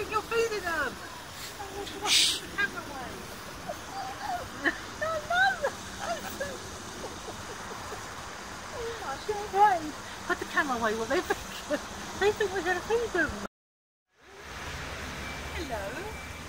Look at your feet in them. Shh. Put the camera away, what they think. They think we're going to feed them. Hello.